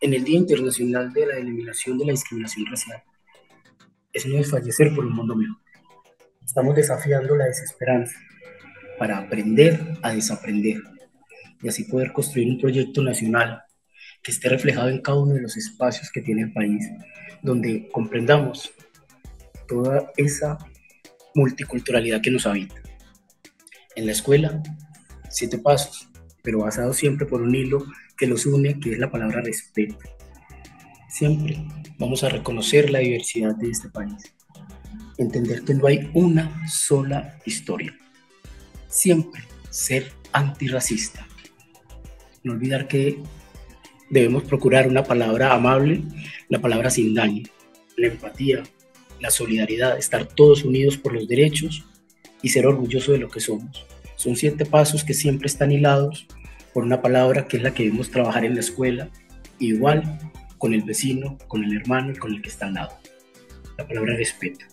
en el Día Internacional de la Eliminación de la Discriminación Racial es no desfallecer por un mundo mejor. Estamos desafiando la desesperanza para aprender a desaprender y así poder construir un proyecto nacional que esté reflejado en cada uno de los espacios que tiene el país, donde comprendamos toda esa multiculturalidad que nos habita. En la escuela, siete pasos, pero basado siempre por un hilo que los une, que es la palabra respeto. Siempre vamos a reconocer la diversidad de este país, entender que no hay una sola historia. Siempre ser antirracista. No olvidar que debemos procurar una palabra amable, la palabra sin daño, la empatía, la solidaridad, estar todos unidos por los derechos y ser orgulloso de lo que somos. Son siete pasos que siempre están hilados por una palabra que es la que debemos trabajar en la escuela, igual con el vecino, con el hermano y con el que está al lado. La palabra respeto.